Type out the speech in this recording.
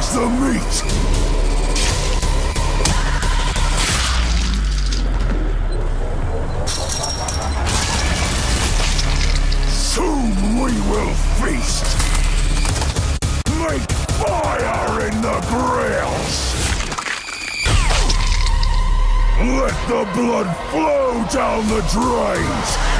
Where's the meat? we will feast! Make fire in the grills! Let the blood flow down the drains!